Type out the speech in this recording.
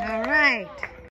All right.